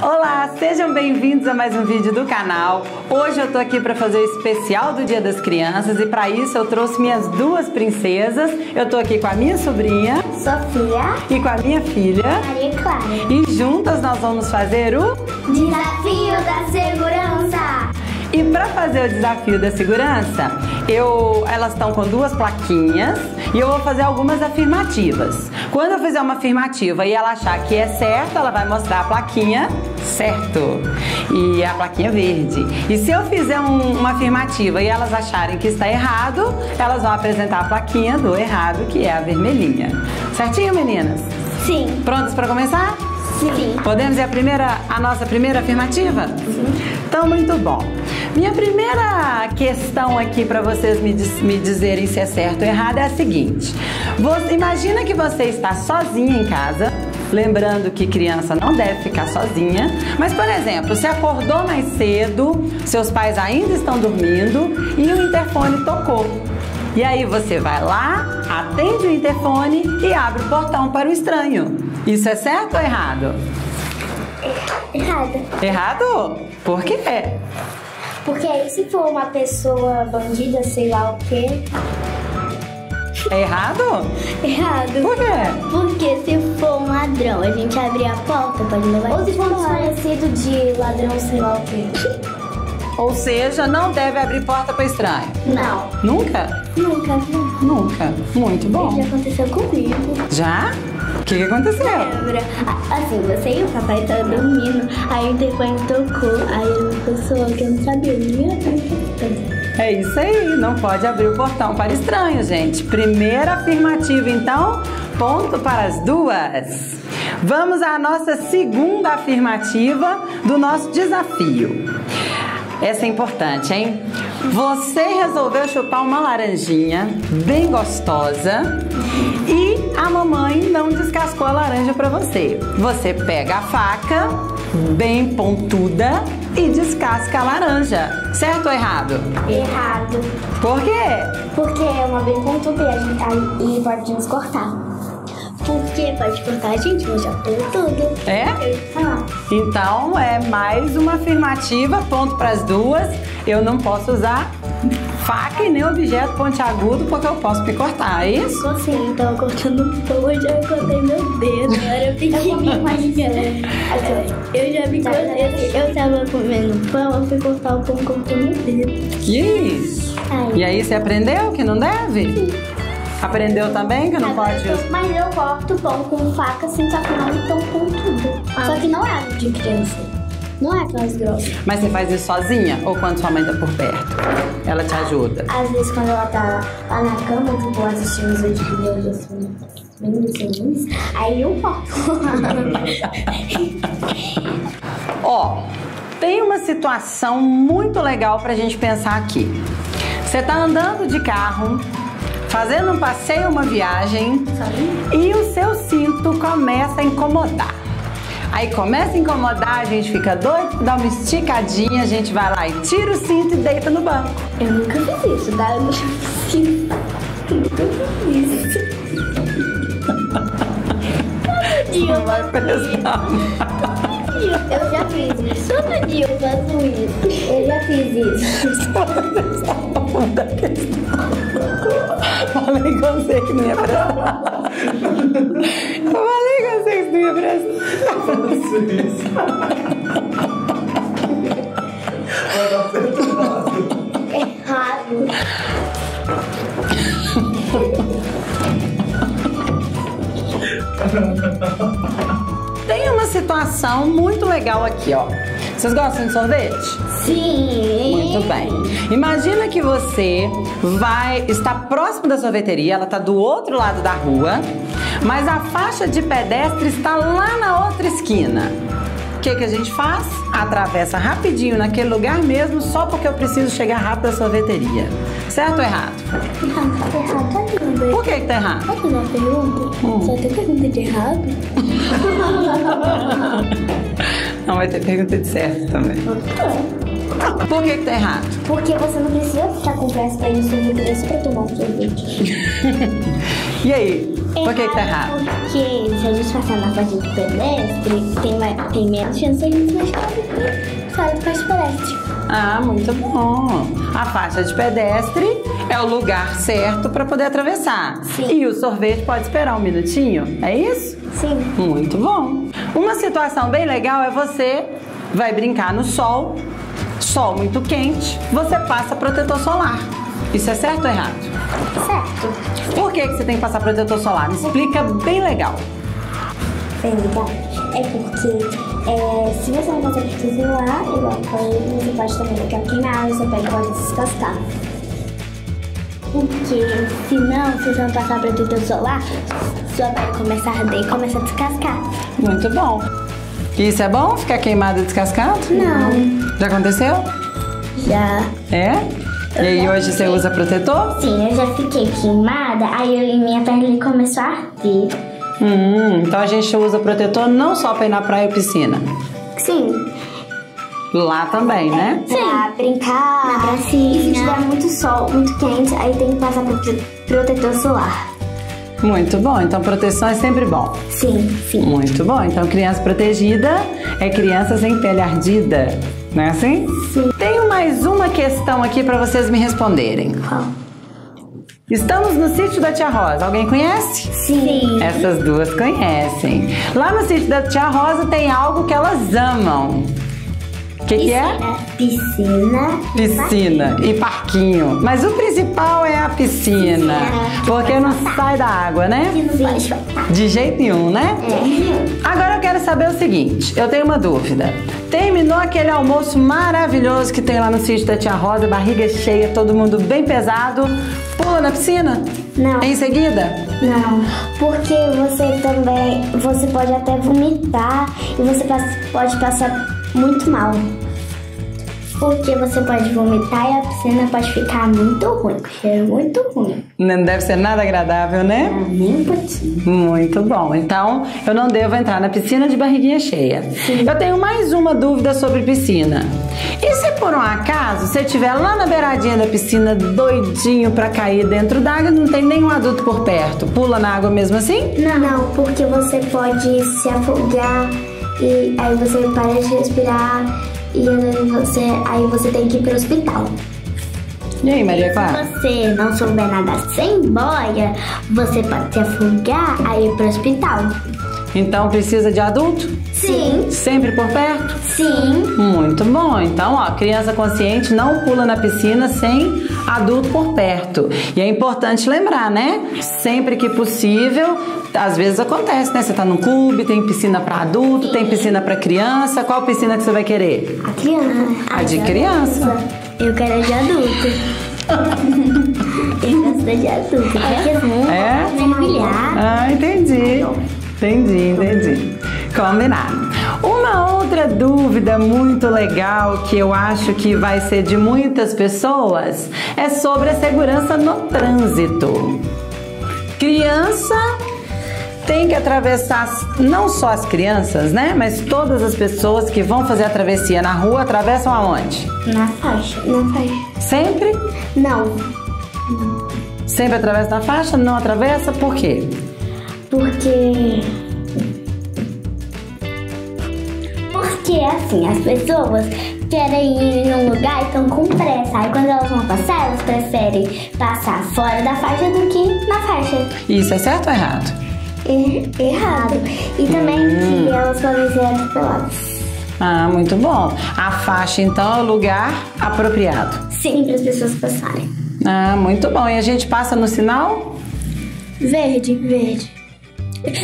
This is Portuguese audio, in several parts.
Olá, sejam bem-vindos a mais um vídeo do canal. Hoje eu tô aqui para fazer o especial do Dia das Crianças e para isso eu trouxe minhas duas princesas. Eu tô aqui com a minha sobrinha, Sofia e com a minha filha. Maria Clara. E juntas nós vamos fazer o Desafio da Segurança. E para fazer o desafio da segurança, eu, elas estão com duas plaquinhas e eu vou fazer algumas afirmativas. Quando eu fizer uma afirmativa e ela achar que é certo, ela vai mostrar a plaquinha certo e a plaquinha verde. E se eu fizer um, uma afirmativa e elas acharem que está errado, elas vão apresentar a plaquinha do errado, que é a vermelhinha. Certinho, meninas? Sim. Prontas para começar? Sim. Podemos ir a primeira, a nossa primeira afirmativa? Sim. Então, muito bom. Minha primeira questão aqui para vocês me, diz, me dizerem se é certo ou errado é a seguinte: você, imagina que você está sozinha em casa. Lembrando que criança não deve ficar sozinha. Mas, por exemplo, você acordou mais cedo, seus pais ainda estão dormindo e o interfone tocou. E aí você vai lá, atende o interfone e abre o portão para o estranho. Isso é certo ou errado? Errado. Errado? Por quê? Porque aí se for uma pessoa bandida, sei lá o quê. É errado? Errado. Por quê? Porque se for um ladrão, a gente abrir a porta, pode levar Ou se for um desconhecido de ladrão, sei lá o quê. Ou seja, não deve abrir porta para estranho. Não. Nunca? Nunca. Nunca. Muito bom. Já aconteceu comigo. Já? O que, que aconteceu? Lembra? Assim, você e o papai estavam dormindo, aí o interfone tocou, aí uma pessoa que eu não sabia, nem o portão. É isso aí, não pode abrir o portão para estranho, gente. Primeira afirmativa, então, ponto para as duas. Vamos à nossa segunda afirmativa do nosso desafio. Essa é importante, hein? Você resolveu chupar uma laranjinha bem gostosa mamãe não descascou a laranja para você. Você pega a faca bem pontuda e descasca a laranja. Certo ou errado? Errado. Por quê? Porque é uma bem pontuda e, a gente, aí, e pode nos cortar. Porque pode cortar a gente, mas já pelo tudo. É? Falar. Então é mais uma afirmativa, ponto para as duas. Eu não posso usar faca e nem objeto pontiagudo porque eu posso me cortar, é isso? Assim, tava cortando um pão, eu já cortei meu dedo, eu era pequenininha. Eu já me cortei, eu tava comendo pão, eu fui cortar o pão cortando o dedo. Que isso? Ai. E aí você aprendeu que não deve? Aprendeu também que não Agora pode eu tô- Mas eu corto pão com faca assim, só que não é tão pontudo. Só que não é de criança. Não é aquelas grossas. Mas você faz isso sozinha ou quando sua mãe tá por perto? Ela te ajuda. Às vezes quando ela tá lá na cama, tipo, assistindo os vídeos assim, bem desenhos, aí eu corto. Ó, tem uma situação muito legal pra gente pensar aqui. Você tá andando de carro, fazendo um passeio, uma viagem, e o seu cinto começa a incomodar. Aí começa a incomodar, a gente fica doido, dá uma esticadinha, a gente vai lá e tira o cinto e deita no banco. Eu nunca fiz isso, tá? Eu isso. Nunca fiz isso. Eu Vai prestar. Eu já fiz isso. Todo dia eu faço isso. Eu já fiz isso. Falei com você que não ia prestar. Eu falei que não ia prestar. Errado. Tem uma situação muito legal aqui, ó. Vocês gostam de sorvete? Sim. Muito bem. Imagina que você vai está próximo da sorveteria, ela está do outro lado da rua, mas a faixa de pedestre está lá na outra esquina. O que, que a gente faz? Atravessa rapidinho naquele lugar mesmo, só porque eu preciso chegar rápido à sorveteria. Certo ou errado? Errado, errado. Por que, que tá errado? Posso fazer uma pergunta? Só tem pergunta de errado? Não vai ter pergunta de certo também. Por que, que tá errado? Porque você não precisa ficar com pressa pra ir no sorvete pra tomar um sorvete. E aí, Por que, que tá errado? Porque se a gente passar na faixa de pedestre, tem, mais- tem menos chance de a gente machucar fora do faixa de pedestre. Ah, muito bom. A faixa de pedestre é o lugar certo para poder atravessar. Sim. E o sorvete pode esperar um minutinho, é isso? Sim. Muito bom. Uma situação bem legal é você vai brincar no sol, sol muito quente, você passa protetor solar. Isso é certo ou errado? Certo. Por que, que você tem que passar protetor solar? Me explica bem legal. Verdade. É porque é, se você não passar protetor solar, igual foi, você pode também ficar queimado, você pode, pode se descascar. Porque senão, se você não passar protetor solar, sua pele começa a arder e começa a descascar. Muito bom. Isso é bom? Ficar queimado e descascado? Não. Já aconteceu? Já. É? E aí hoje você usa protetor? Sim, eu já fiquei queimada, aí eu, minha pele começou a arder. Hum, então a gente usa protetor não só para ir na praia ou piscina. Sim. Lá também, né? Pra brincar. Na pracinha. E se tiver muito sol, muito quente, aí tem que passar prote- protetor solar. Muito bom. Então proteção é sempre bom. Sim, sim. Muito bom. Então criança protegida é criança sem pele ardida. Não é assim? Sim. Tenho mais uma questão aqui para vocês me responderem. Qual? Estamos no sítio da Tia Rosa. Alguém conhece? Sim. Essas duas conhecem. Lá no sítio da Tia Rosa tem algo que elas amam. O que, que é? Piscina. Piscina e parquinho. Mas o principal é a piscina. Porque não sai da água, né? De jeito nenhum, né? É. Agora eu quero saber o seguinte: eu tenho uma dúvida. Terminou aquele almoço maravilhoso que tem lá no sítio da Tia Rosa, barriga cheia, todo mundo bem pesado. Pula na piscina? Não. Em seguida? Não, porque você também, você pode até vomitar e você pode passar muito mal. Porque você pode vomitar e a piscina pode ficar muito ruim, cheiro muito ruim. Não deve ser nada agradável, né? Nem um pouquinho. Muito bom. Então, eu não devo entrar na piscina de barriguinha cheia. Eu tenho mais uma dúvida sobre piscina. E se por um acaso você estiver lá na beiradinha da piscina, doidinho pra cair dentro d'água, não tem nenhum adulto por perto? Pula na água mesmo assim? Não, não, porque você pode se afogar e aí você para de respirar e aí você, aí você tem que ir pro hospital. E aí, Maria Se Clara? você não souber nadar sem boia, você pode se afogar aí ir pro hospital. Então precisa de adulto? Sim. Sempre por perto? Sim. Muito bom. Então, ó, criança consciente não pula na piscina sem adulto por perto. E é importante lembrar, né? Sempre que possível, às vezes acontece, né? Você tá num clube, tem piscina para adulto, tem piscina para criança. Qual piscina que você vai querer? A criança. A de criança. Eu quero a de adulto. Eu gosto da de adulto. É? Mergulhar. Ah, entendi. Entendi, entendi. Combinado. Uma outra dúvida muito legal que eu acho que vai ser de muitas pessoas é sobre a segurança no trânsito. Criança tem que atravessar não só as crianças, né? Mas todas as pessoas que vão fazer a travessia na rua atravessam aonde? Na faixa. Na faixa. Sempre? Não. Sempre atravessa na faixa? Não atravessa? Por quê? Porque. Porque assim, as pessoas querem ir em um lugar e estão com pressa. Aí quando elas vão passar, elas preferem passar fora da faixa do que na faixa. Isso é certo ou errado? Er- errado. E também que elas podem ser atropeladas. Ah, muito bom. A faixa, então, é o lugar apropriado. Sim, para as pessoas passarem. Ah, muito bom. E a gente passa no sinal? Verde, verde.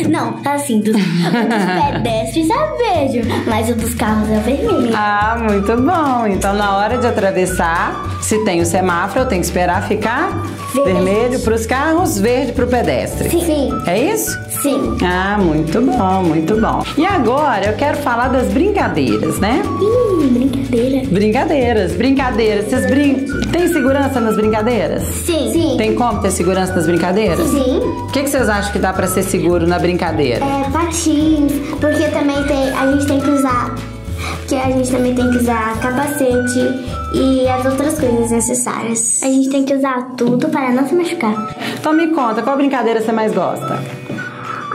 Não, assim, dos, dos pedestres é verde, mas o dos carros é vermelho. Ah, muito bom. Então, na hora de atravessar, se tem o semáforo, eu tenho que esperar ficar Verde. vermelho para os carros, verde para o pedestre. Sim. É isso? Sim. Ah, muito bom, muito bom. E agora eu quero falar das brincadeiras, né? Ih, brincadeira. Brincadeiras, brincadeiras. Vocês brin... Tem segurança nas brincadeiras? Sim. Sim. Tem como ter segurança nas brincadeiras? Sim. O que, que vocês acham que dá para ser seguro na brincadeira? É, patins, porque também tem, a gente tem que usar, porque a gente também tem que usar capacete e as outras coisas necessárias. A gente tem que usar tudo para não se machucar. Então me conta, qual brincadeira você mais gosta?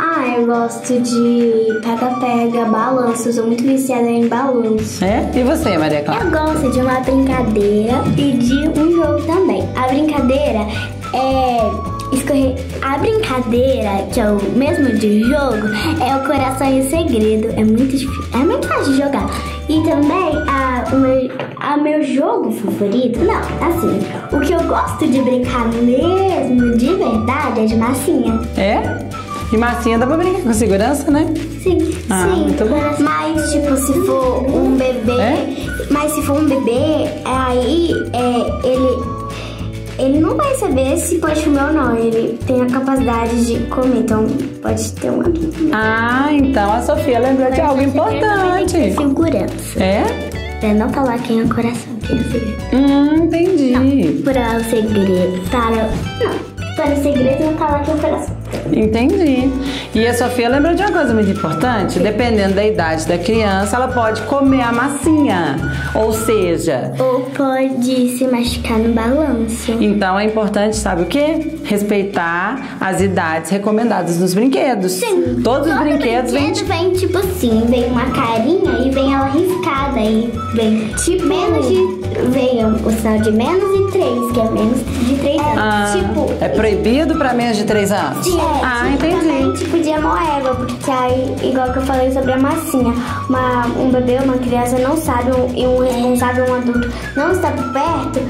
Ah, eu gosto de pega-pega, balanço. Eu sou muito viciada em balanço. É? E você, Maria Clara? Eu gosto de uma brincadeira e de um jogo também. A brincadeira é escorrer. A brincadeira, que é o mesmo de jogo, é o coração e o segredo. É muito difícil. É muito fácil de jogar. E também a, o meu, a meu jogo favorito. Não, assim, o que eu gosto de brincar mesmo, de verdade, é de massinha. É? E massinha dá pra brincar com segurança, né? Sim, Ah, sim. muito bom. Mas, tipo, se for um bebê. É? Mas se for um bebê, aí é, ele. Ele não vai saber se pode comer ou não. Ele tem a capacidade de comer, então pode ter uma. Ah, então a Sofia lembrou de algo importante. Segurança. É? Pra não falar quem é o coração, quem é o segredo. Hum, entendi. Para o segredo. Para. Não. Para o segredo não falar quem é o coração. Entendi. E a Sofia lembrou de uma coisa muito importante: dependendo da idade da criança, ela pode comer a massinha. Ou seja, Ou pode se machucar no balanço. então é importante, sabe o quê? Respeitar as idades recomendadas nos brinquedos. Sim. Todos os brinquedos vêm. brinquedo vem tipo assim, vem uma carinha e vem ela riscada e vem tipo menos de vem o sinal de menos e três, que é menos de três anos. Ah, tipo é proibido para menos de 3 anos? é, ah, tipo, entendi. Também tipo de amoeba, porque aí, igual que eu falei sobre a massinha, uma, um bebê, uma criança não sabe um- e um responsável, um adulto não está por perto,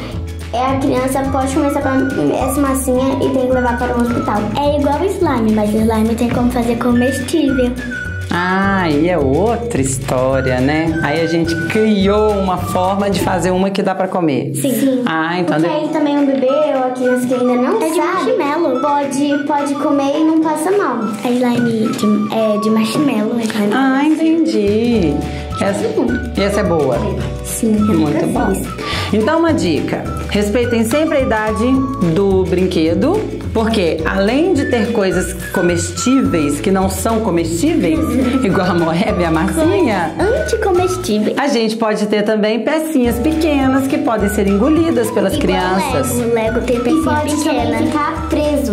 é a criança pode começar com essa massinha e tem que levar para o hospital. É igual o slime, mas o slime tem como fazer comestível. Ah, aí é outra história, né? Aí a gente criou uma forma de fazer uma que dá pra comer. Sim. Ah, então. Porque de- aí também um bebê ou a criança que ainda não É de sabe marshmallow. pode, pode comer e não passa mal. É slime de, é, de marshmallow. É slime. Ah, entendi. Essa, e essa é boa. Sim, eu Muito bom. fiz. Então, uma dica: respeitem sempre a idade do brinquedo, porque além de ter coisas comestíveis que não são comestíveis, igual a moeba e a massinha, Anticomestível. a gente pode ter também pecinhas pequenas que podem ser engolidas pelas crianças. O Lego tem E pecinha pode também pequena. ficar preso.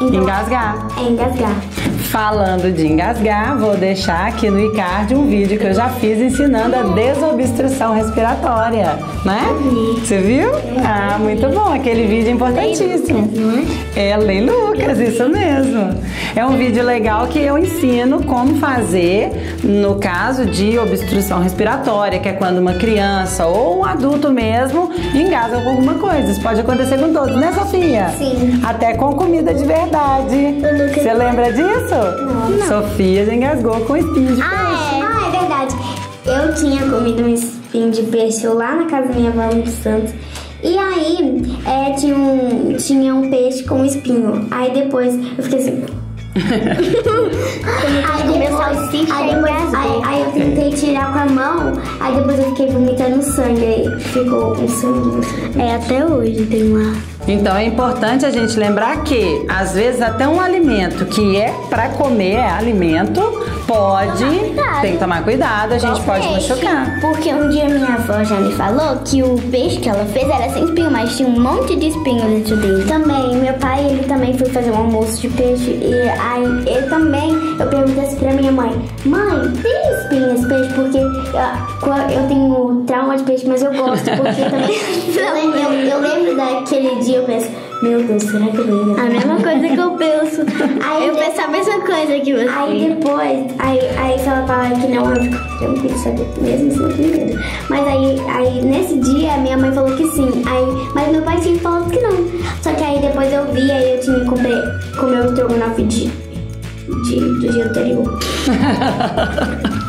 Então, Engasgar. É engasgar. Falando de engasgar, vou deixar aqui no iCard um vídeo que eu já fiz ensinando a desobstrução respiratória, né? Você viu? Ah, muito bom. Aquele vídeo é importantíssimo. É Lei Lucas, isso mesmo. É um vídeo legal que eu ensino como fazer no caso de obstrução respiratória, que é quando uma criança ou um adulto mesmo engasga com alguma coisa. Isso pode acontecer com todos, né, Sofia? Sim. Até com comida de verdade. Você lembra disso? Não. Sofia já engasgou com espinho de peixe. Ah, é. ah, é verdade. Eu tinha comido um espinho de peixe lá na casa da minha avó no Santos. E aí, é, tinha, um, tinha um peixe com espinho. Aí depois eu fiquei assim. aí depois, aí, depois aí, aí eu tentei tirar com a mão, aí depois eu fiquei vomitando sangue, aí ficou um sangue. É, até hoje tem lá. Então é importante a gente lembrar que, às vezes, até um alimento que é pra comer, é alimento, pode. Tem que tomar cuidado, a gente pode peixe. machucar. Porque um dia minha avó já me falou que o peixe que ela fez era sem espinho, mas tinha um monte de espinho dentro dele. Também, meu pai, ele também foi fazer um almoço de peixe e aí ele também, eu perguntei assim pra minha mãe, mãe, tem espinho esse peixe? Porque eu, eu tenho trauma de peixe, mas eu gosto, porque também eu, lembro- eu, eu lembro daquele dia, eu penso, meu Deus, será que eu lembro? A mesma coisa que eu penso. Aí eu depois- penso a mesma coisa que você. Aí depois, aí, aí se ela falar que não, eu fico tranquilo, sabe? Mesmo assim, com medo. Mas aí, aí nesse dia, minha mãe falou que sim. Aí, mas meu pai tinha falado que não. Só que aí depois eu vi, aí eu tinha que comer, comer o estrogonofe de, de, do dia anterior.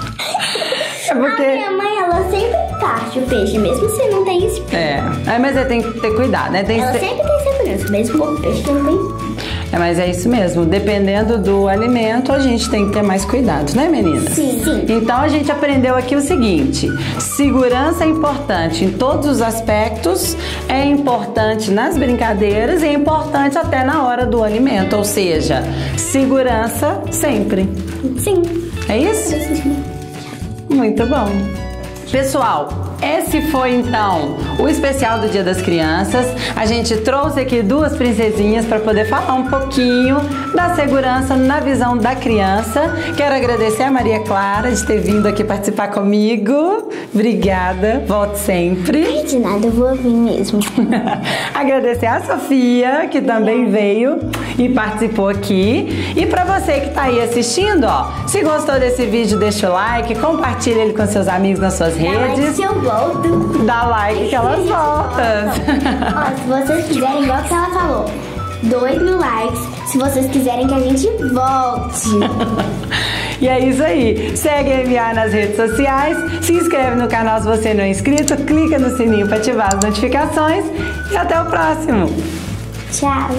É A porque. minha mãe, ela sempre parte o peixe, mesmo se não tem espinho. É, é, mas é, tem que ter cuidado, né? Tem que Ela sempre tem segurança, mesmo com o peixe não tem. É, mas é isso mesmo. Dependendo do alimento, a gente tem que ter mais cuidado, né, meninas? Sim. Sim. Então a gente aprendeu aqui o seguinte: segurança é importante em todos os aspectos, é importante nas brincadeiras e é importante até na hora do alimento, ou seja, segurança sempre. Sim. É isso? Muito bom. Pessoal, esse foi então o especial do Dia das Crianças. A gente trouxe aqui duas princesinhas para poder falar um pouquinho da segurança na visão da criança. Quero agradecer a Maria Clara de ter vindo aqui participar comigo. Obrigada, volte sempre. Ai, de nada, eu vou vir mesmo. agradecer a Sofia, que também veio e participou aqui. E para você que está aí assistindo, ó, se gostou desse vídeo, deixa o like, compartilha ele com seus amigos nas suas redes. Dá like volto. Dá like que elas voltam. Ó, se vocês quiserem, igual que ela falou, 2 mil likes se vocês quiserem que a gente volte. e é isso aí. Segue a MA nas redes sociais, se inscreve no canal se você não é inscrito, clica no sininho para ativar as notificações e até o próximo. Tchau.